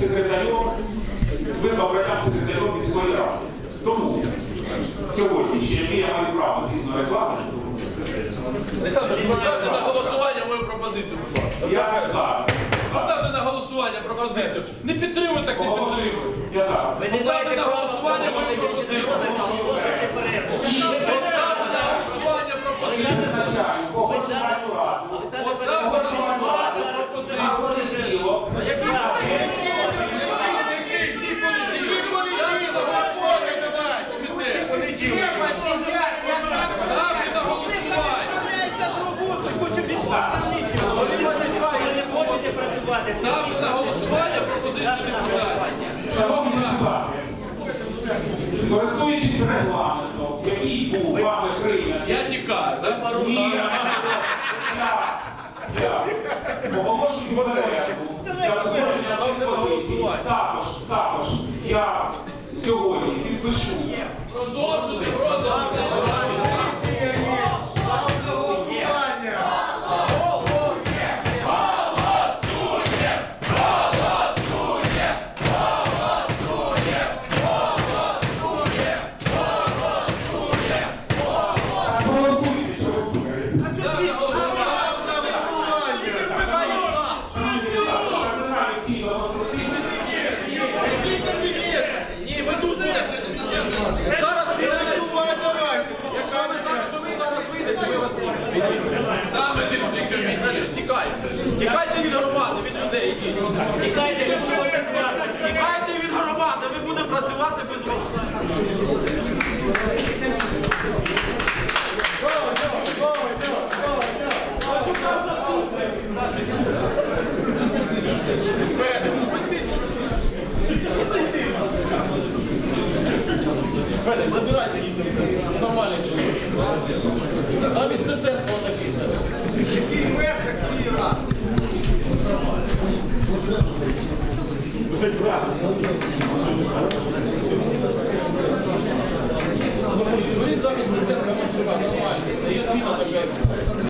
секретарем, ви обрав секретарем міської ради. Тому сьогодні ще я маю право згідно регламенту. Поставте на голосування мою пропозицію, будь ласка. Я зараз. Поставте на голосування пропозицію. Не підтримуйте, так не підтримуйте. Я зараз. Поставте на голосування мою пропозицію. Ставте на голосування пропозицію депутатів. Користуючись регламентом, який був вами прийнятий, Я тікаю, так? Ні, я, оголошую перерву для узгодження своїх позицій. Також, також я сьогодні підпишу Продовжуйте розгляд. Саме ти всіх комітет. Тікайте. Тікайте від громади, від людей. Тікайте, ми Який мех, який рад. Говорить, зараз не це нормально. Це є світа.